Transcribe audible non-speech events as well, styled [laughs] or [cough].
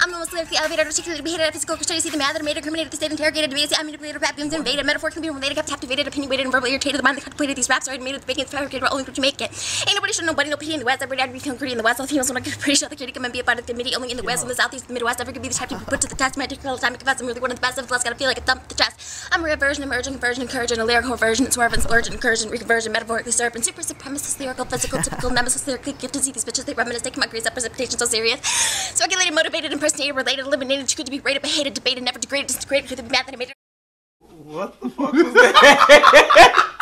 I'm the most lyrically elevated, articulated, behated, physical, study, see the math, animated, criminated, the state, interrogated, debated, I'm manipulated, rap, beams, invaded, metaphorically being related, kept captivated, opinionated, and verbally irritated, the mind that contemplated these raps, are made of the bacon, fabricated, only could to make it. Ain't nobody should nobody, no pity in the West, everybody I'd be pretty in the West, all females when I get pretty sure the come and be about it, the midi, only in the West, in the Southeast, the Midwest, never could be the type to be put to the test, my the time, confess, I'm really one of the best, of the less, gotta feel like a thump the chest. I'm a reversion, emerging, conversion, encouraging, a lyrical version, swerving, splurging, incursion, reconversion, metaphorically serpent, super supremacist, lyrical, physical, typical, [laughs] nemesis, lyrically gifted, see these bitches, they reminisce, taking my grace, up precipitation so serious. Speculated, motivated, impersonated, related, eliminated, too good to be rated, hated, debated, never degraded, disintegrated, could be math animated. What the fuck was that? [laughs]